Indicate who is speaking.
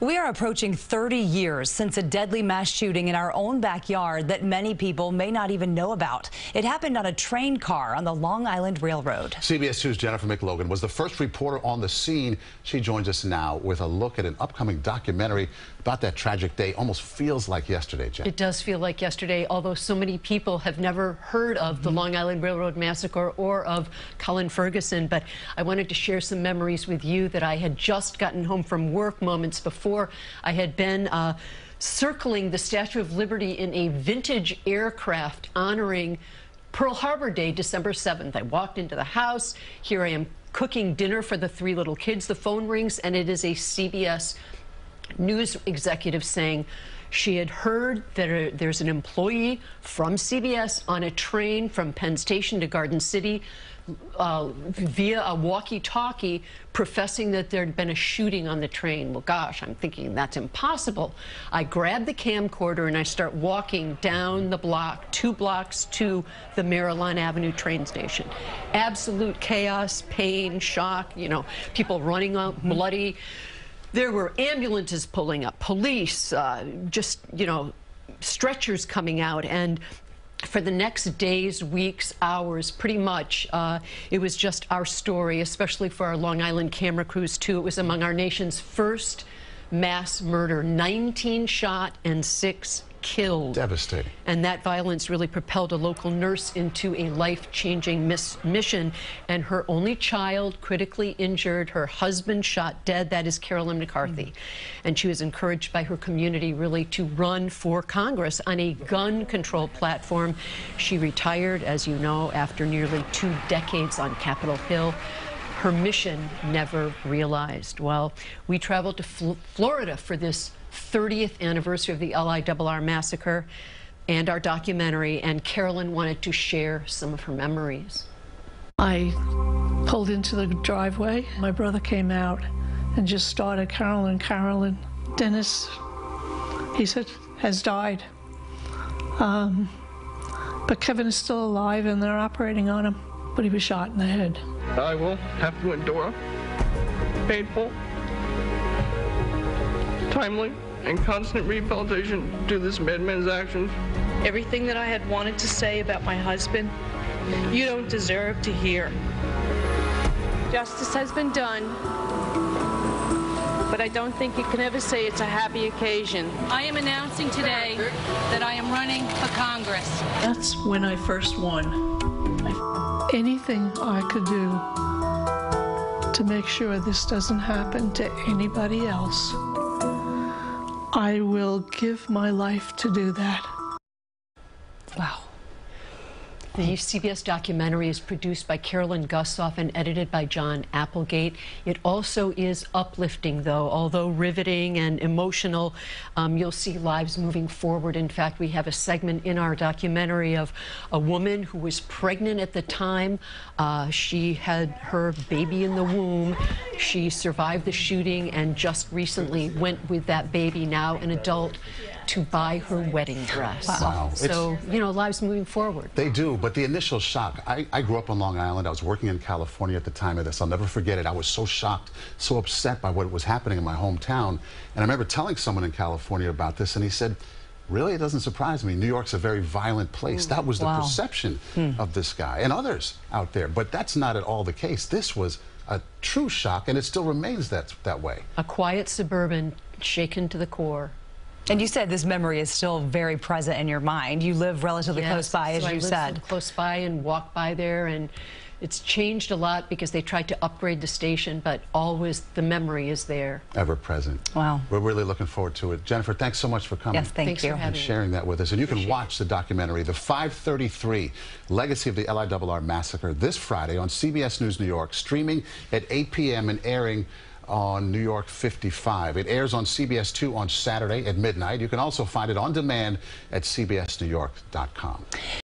Speaker 1: We are approaching 30 years since a deadly mass shooting in our own backyard that many people may not even know about. It happened on a train car on the Long Island Railroad.
Speaker 2: CBS 2's Jennifer McLogan was the first reporter on the scene. She joins us now with a look at an upcoming documentary about that tragic day. Almost feels like yesterday, Jen.
Speaker 3: It does feel like yesterday, although so many people have never heard of the mm-hmm. Long Island Railroad Massacre or of Colin Ferguson. But I wanted to share some memories with you that I had just gotten home from work moments before before I had been uh, circling the Statue of Liberty in a vintage aircraft honoring Pearl Harbor Day, December 7th. I walked into the house. Here I am cooking dinner for the three little kids. The phone rings, and it is a CBS news executive saying she had heard that there's an employee from CBS on a train from Penn Station to Garden City uh, via a walkie-talkie professing that there had been a shooting on the train. Well, gosh, I'm thinking that's impossible. I grab the camcorder and I start walking down the block, two blocks to the Maryland Avenue train station. Absolute chaos, pain, shock, you know, people running out bloody. There were ambulances pulling up, police, uh, just, you know, stretchers coming out, and for the next days, weeks, hours, pretty much, uh, it was just our story, especially for our Long Island camera crews, too. It was among our nation's first mass murder 19 shot and six killed.
Speaker 2: Devastating.
Speaker 3: And that violence really propelled a local nurse into a life-changing mission. And her only child critically injured, her husband shot dead. That is Carolyn McCarthy. Mm -hmm. And she was encouraged by her community really to run for Congress on a gun control platform. She retired, as you know, after nearly two decades on Capitol Hill her mission never realized. Well, we traveled to Fl Florida for this 30th anniversary of the LIRR massacre and our documentary, and Carolyn wanted to share some of her memories.
Speaker 4: I pulled into the driveway. My brother came out and just started, Carolyn, Carolyn. Dennis, he said, has died. Um, but Kevin is still alive and they're operating on him, but he was shot in the head.
Speaker 5: I will have to endure painful, timely, and constant rehabilitation due to this madman's actions.
Speaker 6: Everything that I had wanted to say about my husband, you don't deserve to hear. Justice has been done, but I don't think you can ever say it's a happy occasion.
Speaker 7: I am announcing today that I am running for Congress.
Speaker 4: That's when I first won. Anything I could do to make sure this doesn't happen to anybody else, I will give my life to do that.
Speaker 3: Wow. The CBS documentary is produced by Carolyn Gusoff and edited by John Applegate. It also is uplifting, though, although riveting and emotional. Um, you'll see lives moving forward. In fact, we have a segment in our documentary of a woman who was pregnant at the time. Uh, she had her baby in the womb. She survived the shooting and just recently went with that baby, now an adult, to buy her wedding dress.
Speaker 2: Wow.
Speaker 3: So,
Speaker 2: it's,
Speaker 3: you know, lives moving forward.
Speaker 2: They do, but the initial shock, I, I, grew up on Long Island. I was working in California at the time of this. I'll never forget it. I was so shocked, so upset by what was happening in my hometown. And I remember telling someone in California about this, and he said, Really, it doesn't surprise me. New York's a very violent place. That was the wow. perception hmm. of this guy and others out there. But that's not at all the case. This was a true shock, and it still remains that, that way.
Speaker 3: A quiet suburban shaken to the core.
Speaker 1: And you said this memory is still very present in your mind. You live relatively
Speaker 3: yes,
Speaker 1: close by, as
Speaker 3: so
Speaker 1: you said.
Speaker 3: close by and walk by there, and it's changed a lot because they tried to upgrade the station, but always the memory is there.
Speaker 2: Ever present.
Speaker 1: Wow.
Speaker 2: We're really looking forward to it. Jennifer, thanks so much for coming.
Speaker 1: Yes, thank
Speaker 3: thanks
Speaker 1: you.
Speaker 2: and sharing that with us. And you can watch the documentary, The 533 Legacy of the LIRR Massacre, this Friday on CBS News New York, streaming at 8 p.m. and airing on New York 55. It airs on CBS 2 on Saturday at midnight. You can also find it on demand at cbsnewyork.com.